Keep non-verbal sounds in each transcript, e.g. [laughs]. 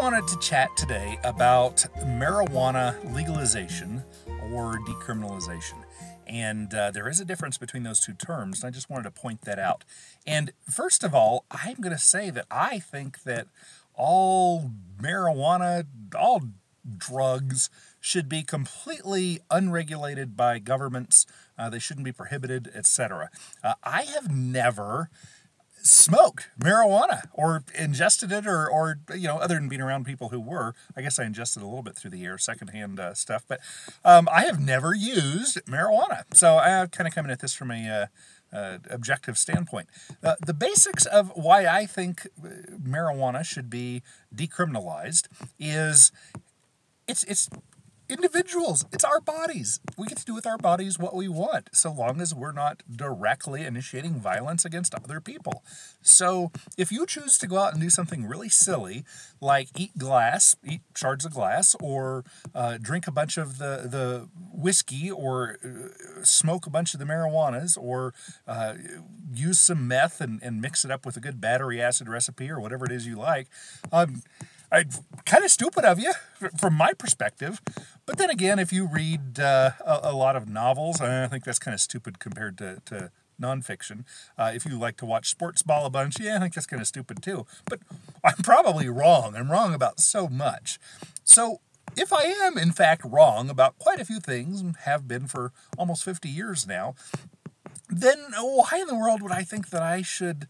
wanted to chat today about marijuana legalization or decriminalization. And uh, there is a difference between those two terms, and I just wanted to point that out. And first of all, I'm going to say that I think that all marijuana, all drugs should be completely unregulated by governments. Uh, they shouldn't be prohibited, etc. Uh, I have never smoked marijuana or ingested it or, or you know other than being around people who were i guess i ingested a little bit through the air secondhand uh, stuff but um, i have never used marijuana so i'm kind of coming at this from a uh, uh, objective standpoint. Uh, the basics of why I think uh, marijuana should be decriminalized is it's it's individuals. It's our bodies. We get to do with our bodies what we want, so long as we're not directly initiating violence against other people. So if you choose to go out and do something really silly, like eat glass, eat shards of glass, or uh, drink a bunch of the, the whiskey, or uh, smoke a bunch of the marijuanas, or uh, use some meth and, and mix it up with a good battery acid recipe, or whatever it is you like, um, I, kind of stupid of you from my perspective. But then again, if you read uh, a, a, lot of novels, I think that's kind of stupid compared to, to nonfiction. Uh, if you like to watch sports ball a bunch, yeah, I think that's kind of stupid too. But I'm probably wrong. I'm wrong about so much. So if I am, in fact, wrong about quite a few things, and have been for almost 50 years now, then why in the world would I think that I should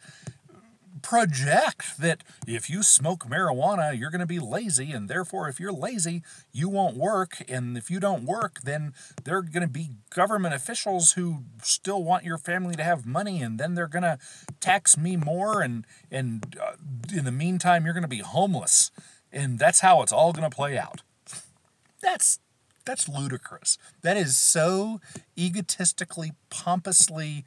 project that if you smoke marijuana, you're going to be lazy, and therefore, if you're lazy, you won't work. And if you don't work, then there are going to be government officials who still want your family to have money, and then they're going to tax me more. And, and uh, in the meantime, you're going to be homeless. And that's how it's all going to play out. That's that's ludicrous. That is so egotistically, pompously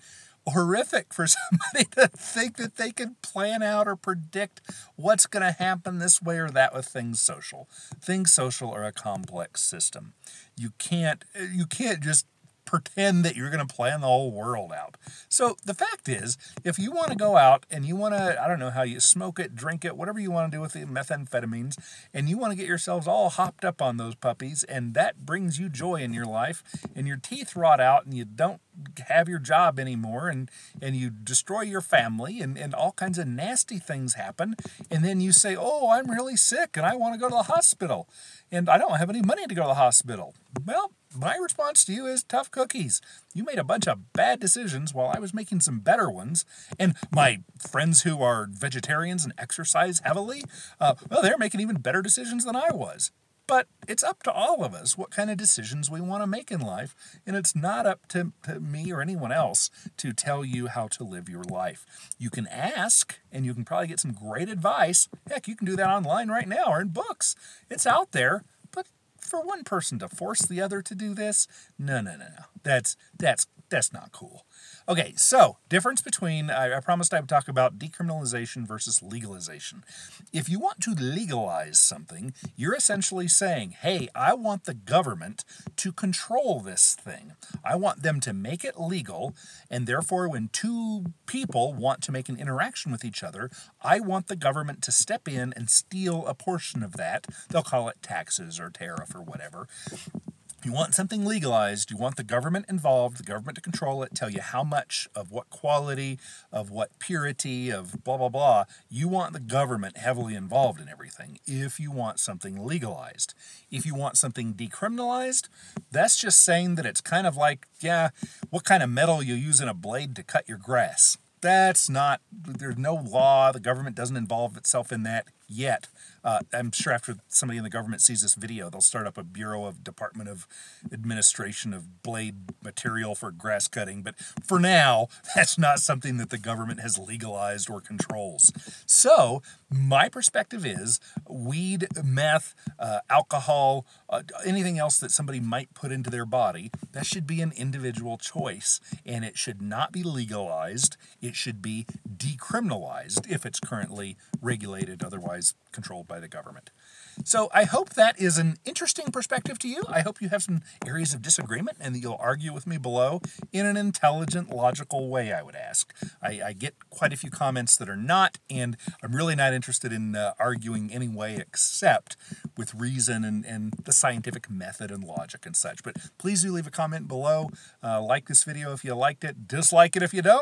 horrific for [laughs] somebody to think that they can plan out or predict what's going to happen this way or that with things social. Things social are a complex system. You can't you can't just pretend that you're going to plan the whole world out. So the fact is, if you want to go out and you want to, I don't know how you smoke it, drink it, whatever you want to do with the methamphetamines, and you want to get yourselves all hopped up on those puppies, and that brings you joy in your life, and your teeth rot out, and you don't have your job anymore and and you destroy your family and, and all kinds of nasty things happen and then you say oh i'm really sick and i want to go to the hospital and i don't have any money to go to the hospital well my response to you is tough cookies. You made a bunch of bad decisions while I was making some better ones. And my friends who are vegetarians and exercise heavily, uh, well, they're making even better decisions than I was. But it's up to all of us what kind of decisions we want to make in life, and it's not up to, to, me or anyone else to tell you how to live your life. You can ask, and you can probably get some great advice. Heck, you can do that online right now or in books. It's out there for one person to force the other to do this, no, no, no, no. That's that's that's not cool. Okay, so difference between, I, I, promised I would talk about decriminalization versus legalization. If you want to legalize something, you're essentially saying, hey, I want the government to control this thing. I want them to make it legal, and therefore, when two people want to make an interaction with each other, I want the government to step in and steal a portion of that. They'll call it taxes or tariff or whatever. You want something legalized, you want the government involved, the government to control it, tell you how much, of what quality, of what purity, of blah, blah, blah. You want the government heavily involved in everything if you want something legalized. If you want something decriminalized, that's just saying that it's kind of like, yeah, what kind of metal you use in a blade to cut your grass. That's not, there's no law, the government doesn't involve itself in that yet. Uh, I'm sure after somebody in the government sees this video, they'll start up a Bureau of Department of Administration of Blade Material for grass cutting. But for now, [laughs] that's not something that the government has legalized or controls. So, my perspective is weed, meth, uh, alcohol, uh, anything else that somebody might put into their body, that should be an individual choice. And it should not be legalized. It should be decriminalized if it's currently regulated otherwise otherwise controlled by the government. So I hope that is an interesting perspective to you. I hope you have some areas of disagreement and that you'll argue with me below in an intelligent, logical way, I would ask. I, I get quite a few comments that are not, and I'm really not interested in uh, arguing any way except with reason and, and the scientific method and logic and such. But please do leave a comment below. Uh, like this video if you liked it, dislike it if you don't.